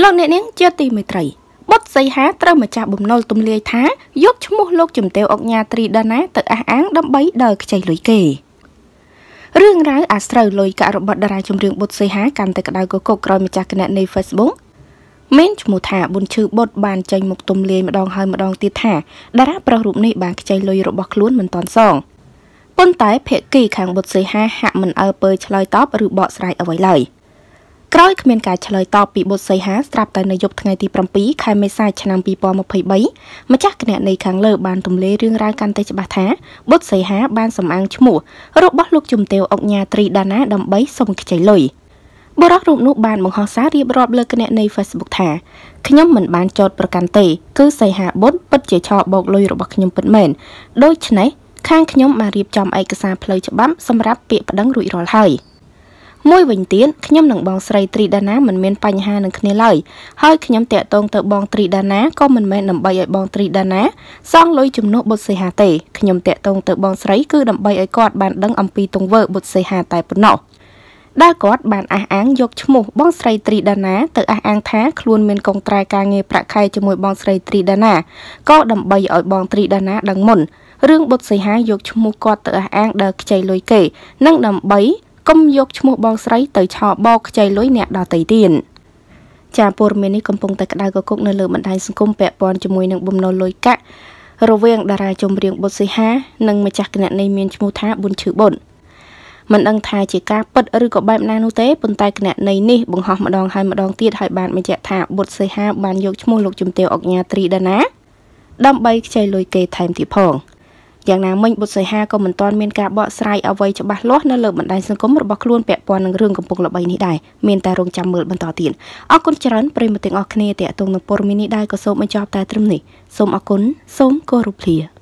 លោកអ្នកនាងជាទីមេត្រីបុតសីហាត្រូវម្ចាស់បំណុលទំលាយថាយកឈ្មោះលោកជំទាវអុកញ៉ាត្រីដាណាទៅអះអាងដើម្បីដើរខ្ចីលុយគេរឿងរ៉ាវអាស្រូវលុយកាក់របស់តារាចម្រៀងបុតសីហាកាន់តែក្តៅកគុកក្រោយម្ចាស់គណនី Facebook មានឈ្មោះថាប៊ុនឈឺបុតបានចេញមុខទំលាយម្ដងហើយម្ដងទៀតថាតារាប្រុសរូបនេះបានខ្ចីលុយរបស់ខ្លួនមិនតាន់សងប៉ុន្តែភេកីខាងបុតសីហាហាក់មិនអើពើឆ្លើយតបឬបកស្រាយអ្វីឡើយ។ ក្រោយគ្មានការឆ្លើយតបពីបុត្រសីហាស្រាប់តែនៅយប់ថ្ងៃទី7ខែមេសាឆ្នាំ2023ម្ចាស់គណនីខាងលើបានទម្លាយរឿងរ៉ាវកាន់តែច្បាស់ថាបុត្រសីហាបានសំអាងឈ្មោះរបស់លោកជំទាវអុកញ៉ាត្រីដាណាដើម្បីសុំខ្ចីលុយបរិះរូបនោះបានបង្ហោះសាររៀបរាប់លើគណនី Facebook ថាខ្ញុំមិនបានចោទប្រកាន់ទេ គឺសីហាបុត្រពិតជាឆោបោកលុយរបស់ខ្ញុំពិតមែនដូច្នេះខាងខ្ញុំបានរៀបចំឯកសារផ្លូវច្បាប់សម្រាប់ពាក្យប្តឹងរួចរាល់ហើយ។ មួយវិញទៀតខ្ញុំនិងបងស្រីត្រីដាណាមិនមានបញ្ហានឹងគ្នាឡើយហើយខ្ញុំតាក់ទងទៅបងត្រីដាណាក៏មិនមែនដើម្បីឲ្យបងត្រីដាណាសងលុយជំនួសបុត្រសេហាទេខ្ញុំតាក់ទងទៅបងស្រីគឺដើម្បីឲ្យគាត់បានដឹងអំពីទង្វើបុត្រសេហាតែប៉ុណ្ណោះដែលគាត់បានអះអាងយកឈ្មោះបងស្រីត្រីដាណាទៅអះអាងថាខ្លួនមានកងត្រែការងារប្រាក់ខែជាមួយបងស្រីត្រីដាណាក៏ដើម្បីឲ្យបងត្រីដាណាដឹងមុនរឿងបុត្រសីហាយកឈ្មោះគាត់ទៅអះអាងដើរខ្ចីលុយគេ និងដើម្បី កុំយកឈ្មោះបងស្រីទៅឆោបោកខ្ចីលុយអ្នកដទៃទៀតចាព័ត៌មាននេះកំពុងតែក្តៅកគុកនៅលើបណ្ដាញសង្គមពាក់ព័ន្ធជាមួយនឹងបំណុលលុយកាក់រវាងតារាចម្រៀងបុតសីហានិងម្ចាស់គណនីមានឈ្មោះថាប៊ុនឈឺបុនមិនដឹងថាជាការពិតឬក៏បែបណានោះទេប៉ុន្តែគណនីនេះបង្ហោះម្ដងហើយម្ដងទៀតហើយបានបញ្ជាក់ថាបុតសីហាបានយកឈ្មោះលោកជំទាវអុកញ៉ាត្រីដាណាដើម្បីខ្ចីលុយគេថែមទៀតផង។ យ៉ាងណាមិញបុត្រសីហាក៏មិនទាន់មានការបកស្រាយអ្វីច្បាស់លាស់នៅលើបណ្ដាញសង្គមរបស់ខ្លួនពាក់ព័ន្ធនឹងរឿងកំពុងល្បីនេះដែរមានតែរងចាំមើលបន្តទៀតអរគុណច្រើនប្រិយមិត្តទាំងអស់គ្នាដែលទងនឹងព័ត៌មាននេះដែរក៏សូមបញ្ចប់តែត្រឹមនេះសូមអរគុណសូមគោរពលា